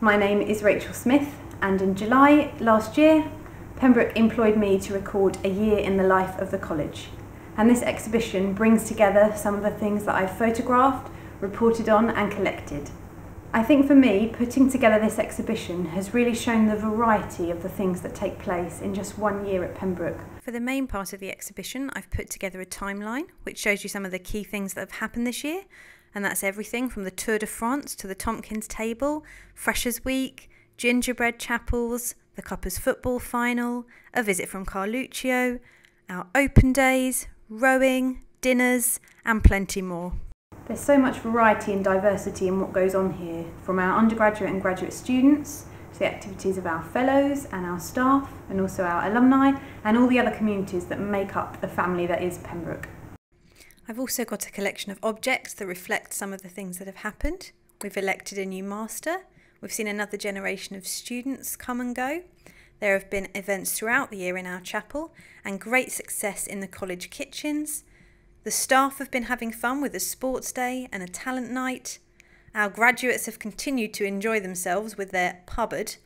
My name is Rachel Smith, and in July last year, Pembroke employed me to record a year in the life of the college. And this exhibition brings together some of the things that I've photographed, reported on, and collected. I think for me, putting together this exhibition has really shown the variety of the things that take place in just one year at Pembroke. For the main part of the exhibition, I've put together a timeline which shows you some of the key things that have happened this year, and that's everything from the Tour de France to the Tompkins table, Freshers Week, gingerbread chapels, the Cuppers football final, a visit from Carluccio, our open days, rowing, dinners, and plenty more. There's so much variety and diversity in what goes on here, from our undergraduate and graduate students to the activities of our fellows and our staff, and also our alumni, and all the other communities that make up the family that is Pembroke. I've also got a collection of objects that reflect some of the things that have happened. We've elected a new master, we've seen another generation of students come and go. There have been events throughout the year in our chapel and great success in the college kitchens the staff have been having fun with a sports day and a talent night. Our graduates have continued to enjoy themselves with their pubbard.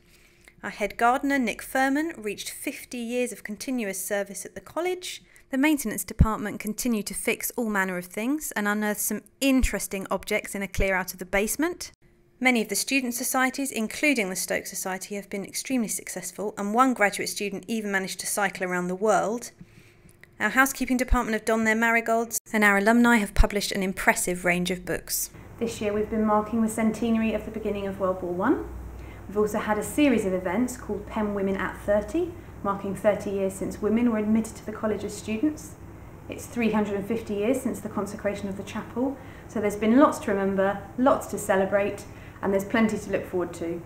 Our head gardener, Nick Furman, reached 50 years of continuous service at the college. The maintenance department continued to fix all manner of things and unearthed some interesting objects in a clear out of the basement. Many of the student societies, including the Stokes Society, have been extremely successful, and one graduate student even managed to cycle around the world. Our housekeeping department have donned their marigolds, and our alumni have published an impressive range of books. This year we've been marking the centenary of the beginning of World War One. We've also had a series of events called Pem Women at 30, marking 30 years since women were admitted to the college as students. It's 350 years since the consecration of the chapel, so there's been lots to remember, lots to celebrate, and there's plenty to look forward to.